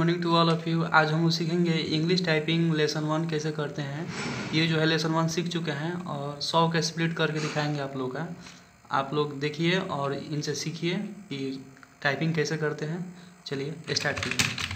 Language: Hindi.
Morning to all of you आज हम सीखेंगे इंग्लिश टाइपिंग लेसन वन कैसे करते हैं। ये जो है लेसन वन सीख चुके हैं और सौ का स्प्लिट करके दिखाएँगे आप लोग का। आप लोग देखिए और इनसे सीखिए कि टाइपिंग कैसे करते हैं। चलिए स्टार्ट कीजिए।